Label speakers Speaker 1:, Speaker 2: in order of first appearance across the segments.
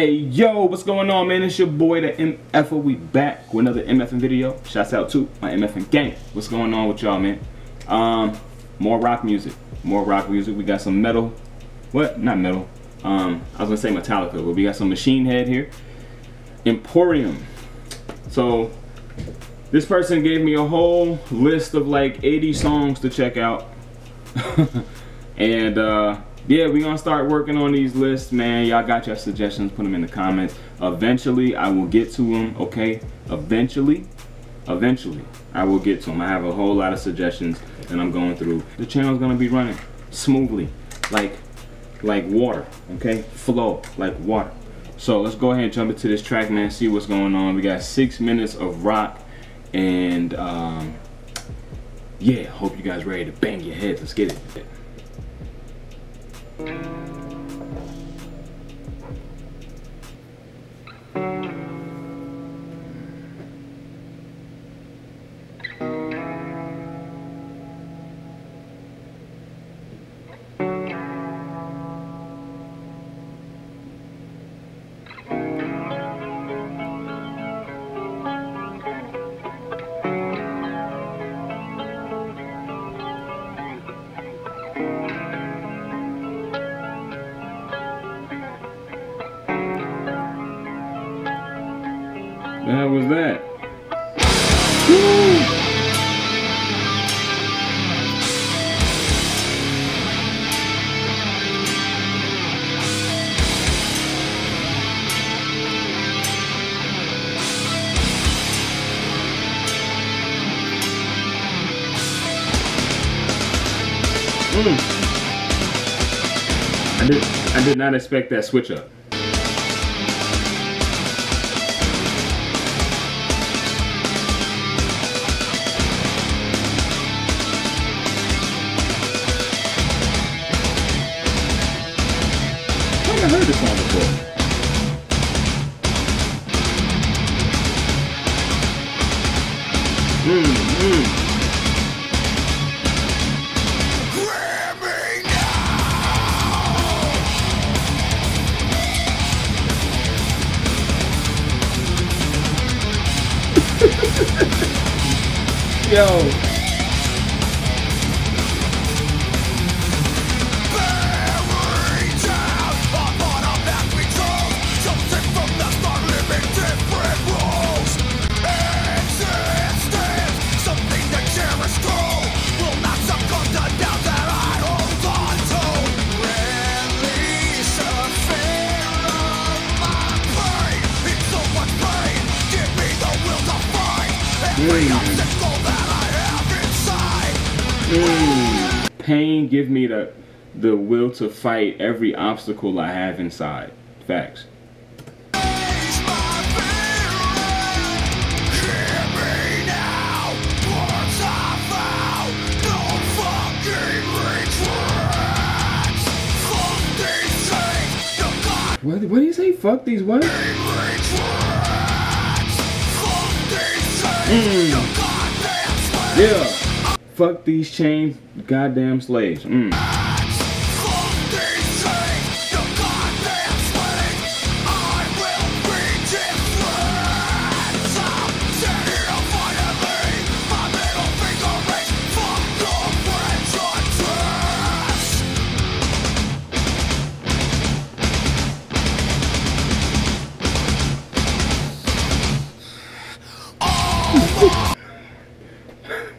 Speaker 1: Hey yo, what's going on man? It's your boy the MF. We back with another MFing video. Shouts out to my MFing gang. What's going on with y'all man? Um, more rock music. More rock music. We got some metal. What? Not metal. Um, I was gonna say Metallica, but we got some Machine Head here. Imperium. So this person gave me a whole list of like 80 songs to check out. and uh yeah, we're gonna start working on these lists, man. Y'all got your suggestions, put them in the comments. Eventually, I will get to them, okay? Eventually, eventually, I will get to them. I have a whole lot of suggestions that I'm going through. The channel's gonna be running smoothly, like, like water, okay? Flow, like water. So let's go ahead and jump into this track, man, see what's going on. We got six minutes of rock, and um, yeah, hope you guys ready to bang your heads. Let's get it. Thank you. That was that. Woo! Mm. I did I did not expect that switch up. Think I heard this song before. Mm, mm. Yo. Pain give me the the will to fight every obstacle I have inside. Facts. What, what do you say? Fuck these what? Mm. Yeah. Fuck these chains, goddamn slaves. Mm.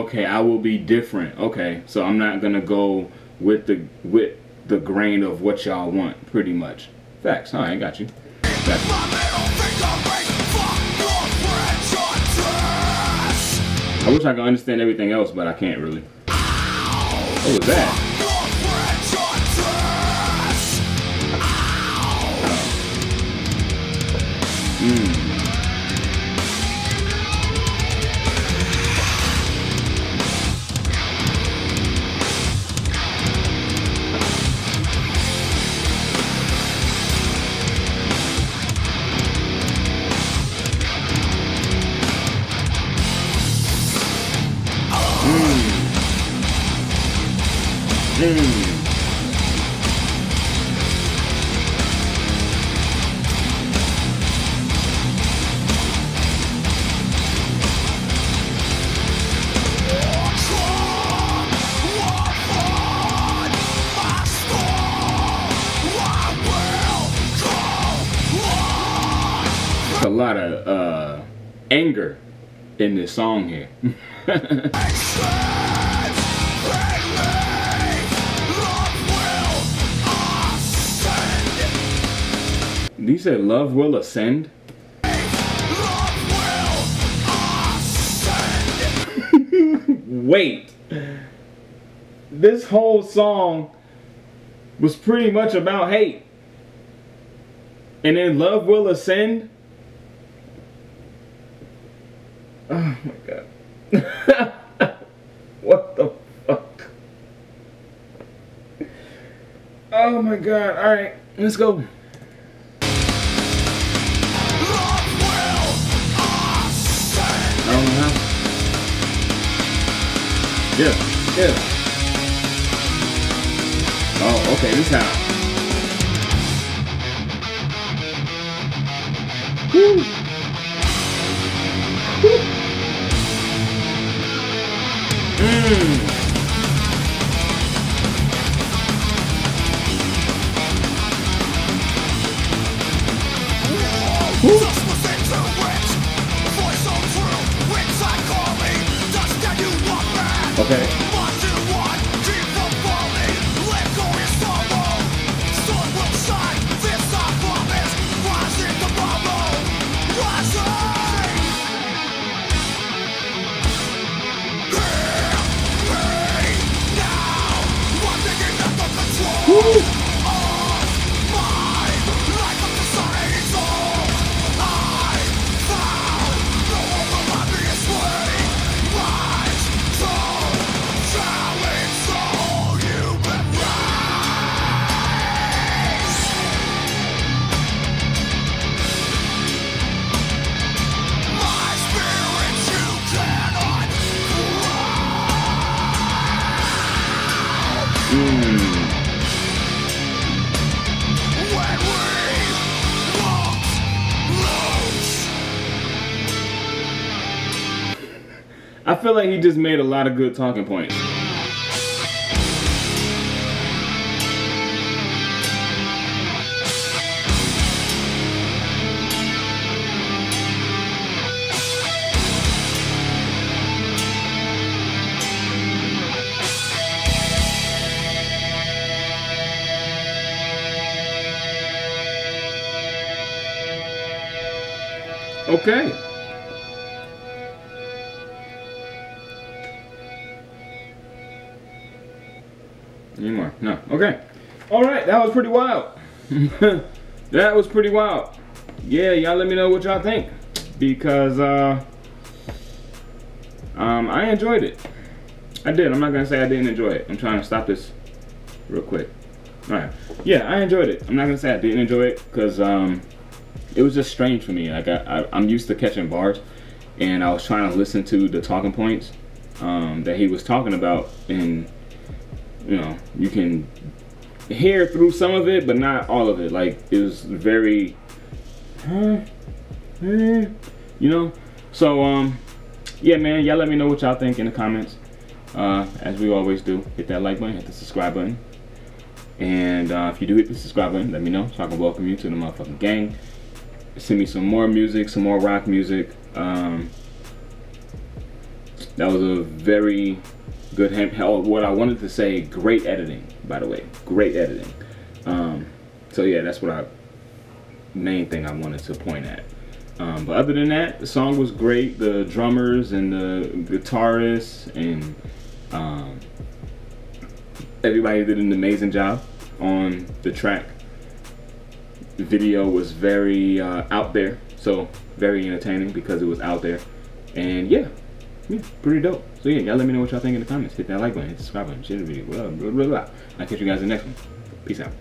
Speaker 2: Okay, I will be different. Okay, so I'm not gonna go with the with the grain of what y'all want, pretty much. Facts. All right, got you. Got you. I wish I could understand everything else, but I can't really. What was that? Anger in this song here. he said love will ascend? Wait. This whole song was pretty much about hate. And then love will ascend? Oh my god. what the fuck? Oh my god. Alright, let's go. Oh, know. Yeah, yeah. Oh, okay, this how. Woo. Mmm. I feel like he just made a lot of good talking points. Okay. Anymore. No. Okay. All right. That was pretty wild. that was pretty wild. Yeah, y'all let me know what y'all think. Because uh, um, I enjoyed it. I did. I'm not to say I didn't enjoy it. I'm trying to stop this real quick. All right. Yeah, I enjoyed it. I'm not to say I didn't enjoy it because um, it was just strange for me. Like I, I, I'm used to catching bars. And I was trying to listen to the talking points um, that he was talking about and you know, you can hear through some of it, but not all of it. Like it was very, eh, you know. So um, yeah, man, y'all let me know what y'all think in the comments. Uh, as we always do, hit that like button, hit the subscribe button, and uh, if you do hit the subscribe button, let me know so I can welcome you to the motherfucking gang. Send me some more music, some more rock music. Um, that was a very good hand. What I wanted to say, great editing, by the way, great editing. Um, so yeah, that's what I main thing I wanted to point at. Um, but other than that, the song was great. The drummers and the guitarists and um, everybody did an amazing job on the track. The video was very uh, out there, so very entertaining because it was out there. And yeah, yeah, pretty dope. So yeah, y'all let me know what y'all think in the comments. Hit that like button, subscribe button, share the video, blah, blah, blah, blah. I'll catch you guys in the next one. Peace out.